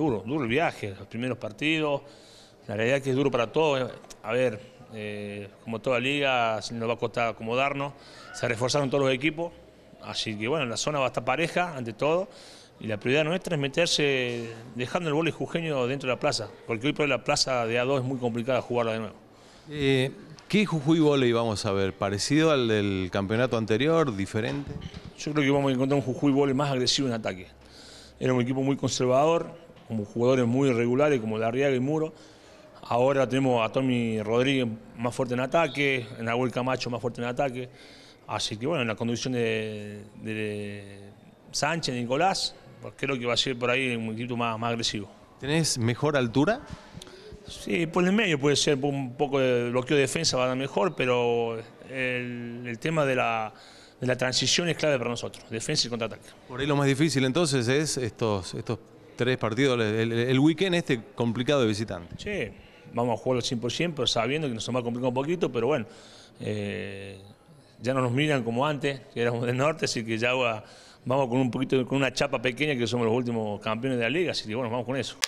duro, duro el viaje, los primeros partidos. La realidad es que es duro para todos. A ver, eh, como toda liga, nos va a costar acomodarnos. Se reforzaron todos los equipos. Así que bueno, la zona va a estar pareja ante todo. Y la prioridad nuestra es meterse dejando el vóley jujeño dentro de la plaza. Porque hoy por hoy la plaza de A2 es muy complicada jugarla de nuevo. Eh, ¿Qué Jujuy Voley vamos a ver? ¿Parecido al del campeonato anterior? ¿Diferente? Yo creo que vamos a encontrar un Jujuy Voley más agresivo en ataque. Era un equipo muy conservador, como jugadores muy irregulares como Larriaga y Muro. Ahora tenemos a Tommy Rodríguez más fuerte en ataque, en Nahuel Camacho más fuerte en ataque. Así que bueno, en la conducción de, de Sánchez, Nicolás, pues creo que va a ser por ahí un equipo más, más agresivo. ¿Tenés mejor altura? Sí, por el medio puede ser un poco de bloqueo de defensa, va a dar mejor, pero el, el tema de la, de la transición es clave para nosotros, defensa y contraataque. Por ahí lo más difícil entonces es estos, estos tres partidos, el, el weekend este complicado de visitante. Sí, vamos a jugarlo al 100%, pero sabiendo que nos va a complicar un poquito, pero bueno, eh, ya no nos miran como antes, que éramos del norte, así que ya va, vamos con un poquito, con una chapa pequeña que somos los últimos campeones de la liga, así que bueno, vamos con eso.